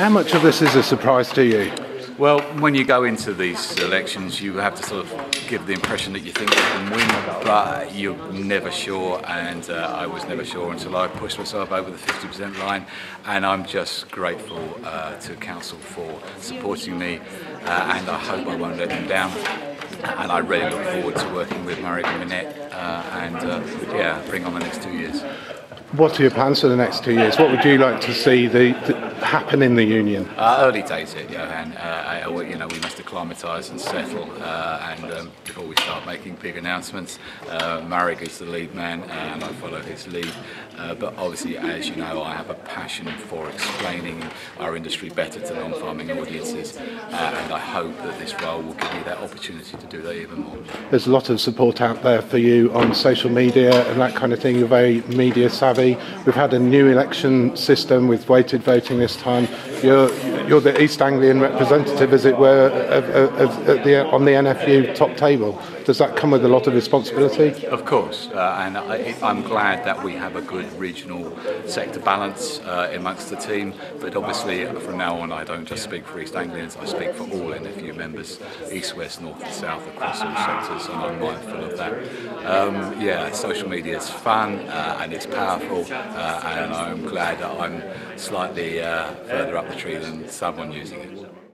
How much of this is a surprise to you? Well, when you go into these elections, you have to sort of give the impression that you think you can win, but you're never sure, and uh, I was never sure until I pushed myself over the 50% line, and I'm just grateful uh, to Council for supporting me, uh, and I hope I won't let them down. And I really look forward to working with and Minette, uh, and uh, yeah, bring on the next two years. What are your plans for the next two years? What would you like to see the, the happen in the union? Uh, early days yet, Johann. Uh, I, you know, we must acclimatise and settle, uh, and um, before we start making big announcements, uh, Meurig is the lead man, and I follow his lead. Uh, but obviously, as you know, I have a passion for explaining our industry better to non-farming audiences, uh, and I hope that this role will give me that opportunity to do that even more. There's a lot of support out there for you on social media and that kind of thing. You're very media savvy We've had a new election system with weighted voting this time. You're, you're the East Anglian representative, as it were, of, of, of the, on the NFU top table. Does that come with a lot of responsibility? Of course, uh, and I, am glad that we have a good regional sector balance uh, amongst the team. But obviously, from now on, I don't just speak for East Anglians, I speak for all NFU members, east, west, north, and south, across all sectors, and I'm mindful of that. Um, yeah, social media is fun uh, and it's powerful, uh, and I'm glad that I'm slightly uh, further up the tree than someone using it.